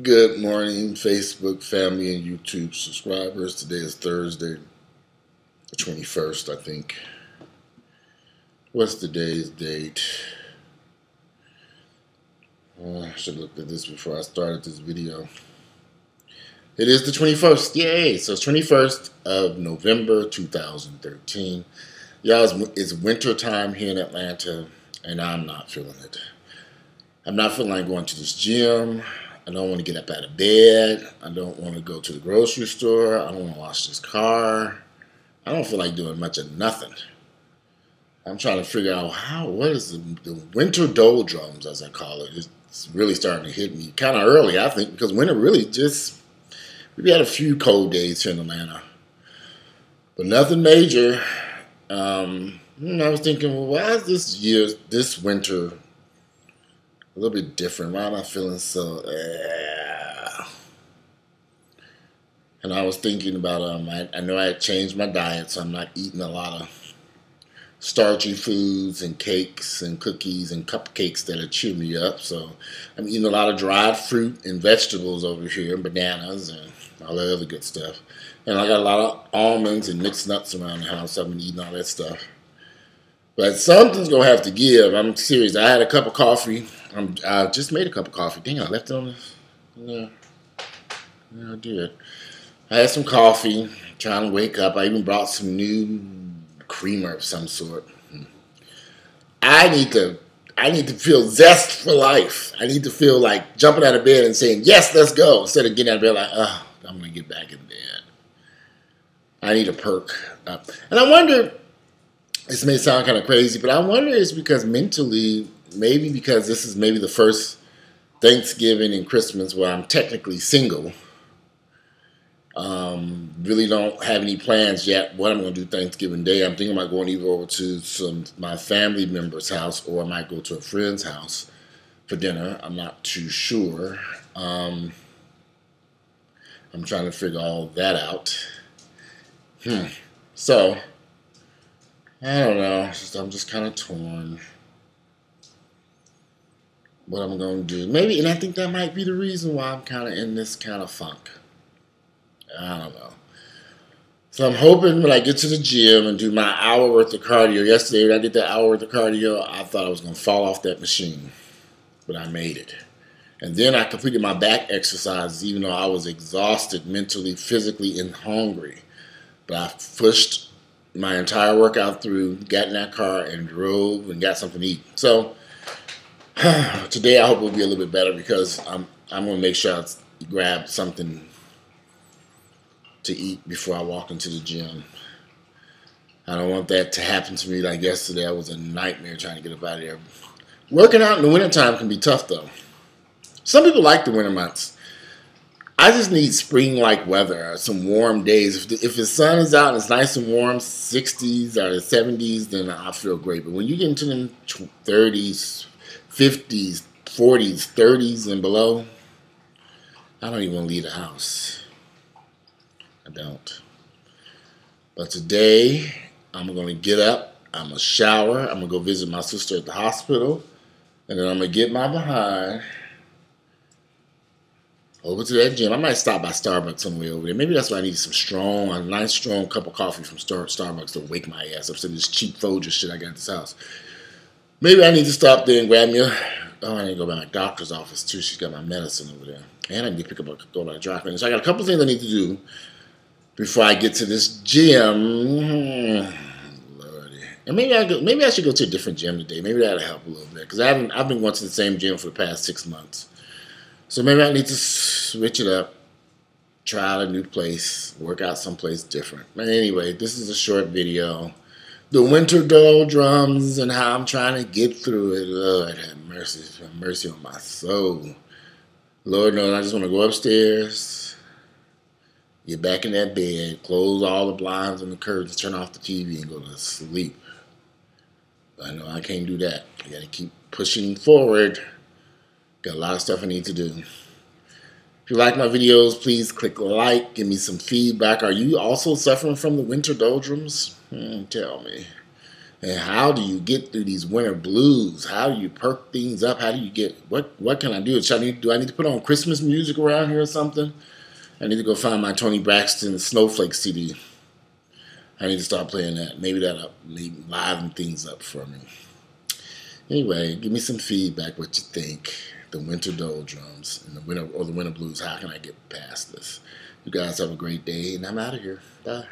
Good morning, Facebook family and YouTube subscribers. Today is Thursday, the 21st, I think. What's today's date? Uh, I should have looked at this before I started this video. It is the 21st. Yay! So it's 21st of November 2013. Y'all, it's winter time here in Atlanta, and I'm not feeling it. I'm not feeling like going to this gym. I don't want to get up out of bed. I don't want to go to the grocery store. I don't want to wash this car. I don't feel like doing much of nothing. I'm trying to figure out how, what is the, the winter doldrums, as I call it. It's really starting to hit me kind of early, I think, because winter really just, we had a few cold days here in Atlanta, but nothing major. Um, I was thinking, well, why is this year, this winter a little bit different. Why am I feeling so? Uh, and I was thinking about um, I, I know I had changed my diet, so I'm not eating a lot of starchy foods and cakes and cookies and cupcakes that are cheer me up. So I'm eating a lot of dried fruit and vegetables over here, bananas and all that other good stuff. And I got a lot of almonds and mixed nuts around the house. I've been eating all that stuff. But something's gonna have to give. I'm serious. I had a cup of coffee. I'm, I just made a cup of coffee. Dang, I left it on the. Yeah, yeah, I did. I had some coffee. Trying to wake up. I even brought some new creamer of some sort. I need to. I need to feel zest for life. I need to feel like jumping out of bed and saying, "Yes, let's go," instead of getting out of bed like, "Oh, I'm gonna get back in bed." I need a perk, uh, and I wonder this may sound kind of crazy, but I wonder it's because mentally, maybe because this is maybe the first Thanksgiving and Christmas where I'm technically single. Um, really don't have any plans yet what I'm going to do Thanksgiving Day. I'm thinking about going either over to some my family member's house or I might go to a friend's house for dinner. I'm not too sure. Um, I'm trying to figure all that out. Hmm. So I don't know. Just, I'm just kind of torn. What I'm going to do. Maybe, and I think that might be the reason why I'm kind of in this kind of funk. I don't know. So I'm hoping when I get to the gym and do my hour worth of cardio. Yesterday, when I did that hour worth of cardio, I thought I was going to fall off that machine. But I made it. And then I completed my back exercises, even though I was exhausted mentally, physically, and hungry. But I pushed my entire workout through, got in that car and drove and got something to eat. So today I hope it will be a little bit better because I'm I'm gonna make sure I grab something to eat before I walk into the gym. I don't want that to happen to me like yesterday. I was a nightmare trying to get up out of there. Working out in the wintertime can be tough though. Some people like the winter months. I just need spring like weather, uh, some warm days. If the, if the sun is out and it's nice and warm, 60s or 70s, then I feel great. But when you get into the 30s, 50s, 40s, 30s, and below, I don't even leave the house. I don't. But today, I'm going to get up, I'm going to shower, I'm going to go visit my sister at the hospital, and then I'm going to get my behind over to that gym. I might stop by Starbucks way over there. Maybe that's why I need some strong, a nice strong cup of coffee from Star- Starbucks to wake my ass up. So this cheap Folgers shit I got at this house. Maybe I need to stop there and grab me a. Oh, I need to go by my doctor's office too. She's got my medicine over there, and I need to pick up a go dry cleaner. So I got a couple things I need to do before I get to this gym. And maybe I go, maybe I should go to a different gym today. Maybe that'll help a little bit because I haven't. I've been going to the same gym for the past six months. So maybe I need to switch it up, try out a new place, work out someplace different. But anyway, this is a short video. The winter doldrums and how I'm trying to get through it. Lord have mercy, have mercy on my soul. Lord knows I just want to go upstairs, get back in that bed, close all the blinds and the curtains, turn off the TV, and go to sleep. But I know I can't do that. I got to keep pushing forward. Got a lot of stuff I need to do. If you like my videos, please click like, give me some feedback. Are you also suffering from the winter doldrums? Hmm, tell me. And how do you get through these winter blues? How do you perk things up? How do you get what? What can I do? Should I need, do I need to put on Christmas music around here or something? I need to go find my Toni Braxton Snowflake CD. I need to start playing that. Maybe that'll liven things up for me. Anyway, give me some feedback. What you think? The winter doldrums and the winter or the winter blues. How can I get past this? You guys have a great day, and I'm out of here. Bye.